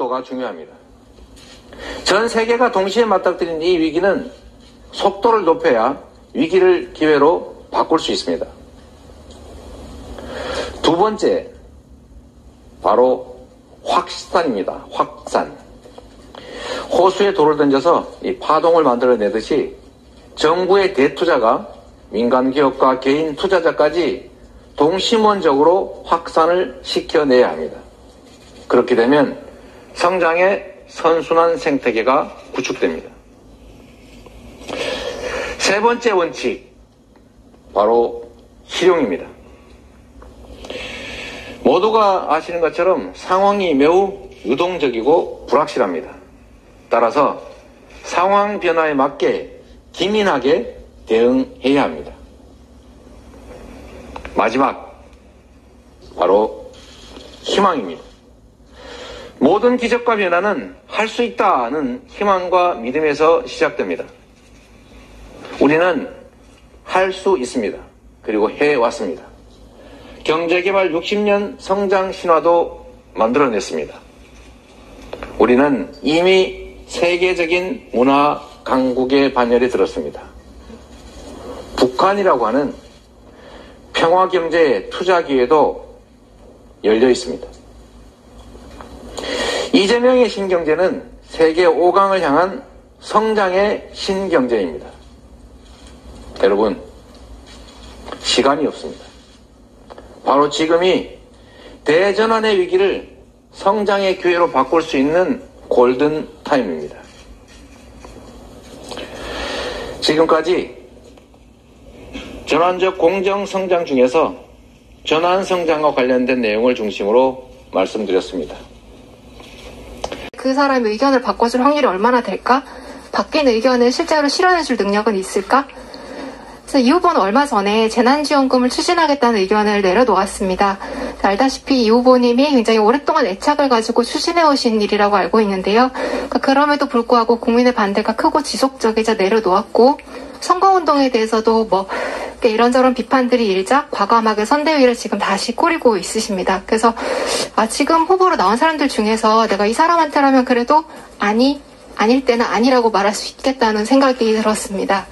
속도가 중요합니다. 전 세계가 동시에 맞닥뜨린 이 위기는 속도를 높여야 위기를 기회로 바꿀 수 있습니다. 두 번째, 바로 확산입니다. 확산. 호수에 돌을 던져서 이 파동을 만들어내듯이 정부의 대투자가 민간 기업과 개인 투자자까지 동심원적으로 확산을 시켜내야 합니다. 그렇게 되면 성장의 선순환 생태계가 구축됩니다. 세 번째 원칙, 바로 실용입니다. 모두가 아시는 것처럼 상황이 매우 유동적이고 불확실합니다. 따라서 상황 변화에 맞게 기민하게 대응해야 합니다. 마지막, 바로 희망입니다. 모든 기적과 변화는 할 수 있다는 희망과 믿음에서 시작됩니다. 우리는 할 수 있습니다. 그리고 해왔습니다. 경제개발 60년 성장 신화도 만들어냈습니다. 우리는 이미 세계적인 문화 강국의 반열에 들었습니다. 북한이라고 하는 평화 경제 투자 기회도 열려 있습니다. 이재명의 신경제는 세계 5강을 향한 성장의 신경제입니다. 여러분, 시간이 없습니다. 바로 지금이 대전환의 위기를 성장의 기회로 바꿀 수 있는 골든 타임입니다. 지금까지 전환적 공정 성장 중에서 전환 성장과 관련된 내용을 중심으로 말씀드렸습니다. 그 사람의 의견을 바꿔줄 확률이 얼마나 될까? 바뀐 의견을 실제로 실현해줄 능력은 있을까? 그래서 이 후보는 얼마 전에 재난지원금을 추진하겠다는 의견을 내려놓았습니다. 알다시피 이 후보님이 굉장히 오랫동안 애착을 가지고 추진해 오신 일이라고 알고 있는데요. 그러니까 그럼에도 불구하고 국민의 반대가 크고 지속적이자 내려놓았고 선거운동에 대해서도 뭐 이런저런 비판들이 일자 과감하게 선대위를 지금 다시 꾸리고 있으십니다. 그래서 아, 지금 후보로 나온 사람들 중에서 내가 이 사람한테라면 그래도 아니 아닐 때는 아니라고 말할 수 있겠다는 생각이 들었습니다.